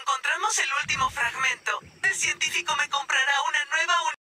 Encontramos el último fragmento,